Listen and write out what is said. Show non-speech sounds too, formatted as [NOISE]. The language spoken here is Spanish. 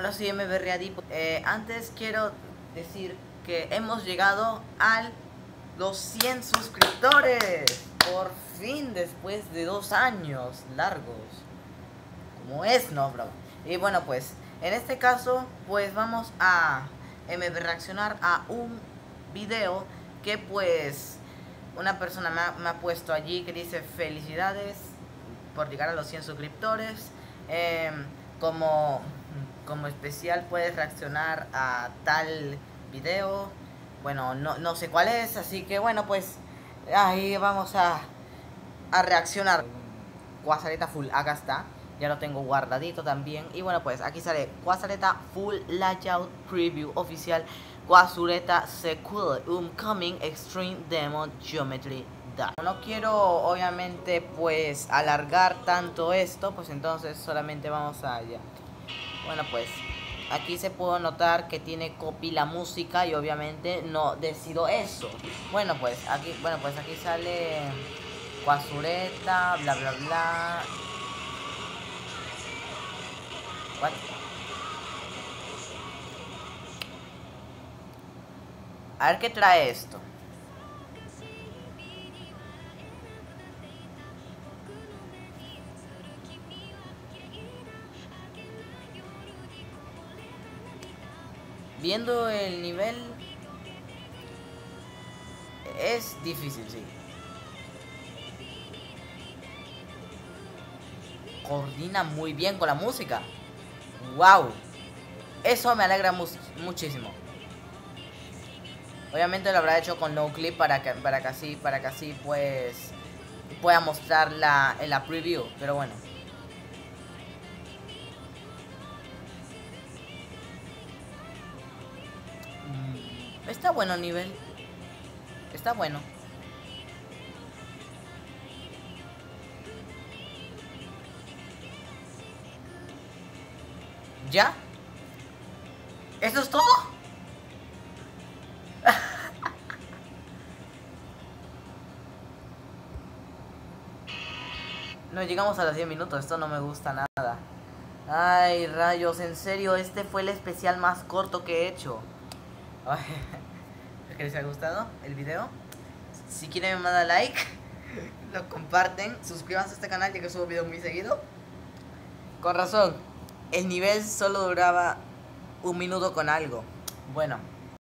Hola, soy MB. Eh, antes quiero decir que hemos llegado al los 100 suscriptores. Por fin, después de dos años largos. Como es, no, bro. Y bueno, pues, en este caso, pues vamos a MB reaccionar a un video que pues una persona me ha, me ha puesto allí que dice felicidades por llegar a los 100 suscriptores. Em, como, como especial puedes reaccionar a tal video. Bueno, no, no sé cuál es, así que bueno, pues ahí vamos a, a reaccionar. Guasareta Full, acá está. Ya lo tengo guardadito también. Y bueno, pues aquí sale Guasareta Full Layout Preview oficial. Guasureta Sequel Coming Extreme Demon Geometry no quiero obviamente pues alargar tanto esto, pues entonces solamente vamos allá. Bueno pues aquí se puede notar que tiene copy la música y obviamente no decido eso. Bueno pues aquí, bueno pues aquí sale Cuasureta, bla bla bla. A ver qué trae esto. Viendo el nivel es difícil, sí. Coordina muy bien con la música. Wow. Eso me alegra muchísimo. Obviamente lo habrá hecho con no clip para que para que así para que así pues pueda mostrar la en la preview, pero bueno. Está bueno el nivel. Está bueno. ¿Ya? ¿Eso es todo? [LAUGHS] no llegamos a los 10 minutos, esto no me gusta nada. Ay, rayos, en serio, este fue el especial más corto que he hecho. Espero que les haya gustado el video. Si quieren me manda like, lo comparten, suscríbanse a este canal ya que subo videos muy seguido. Con razón, el nivel solo duraba un minuto con algo. Bueno,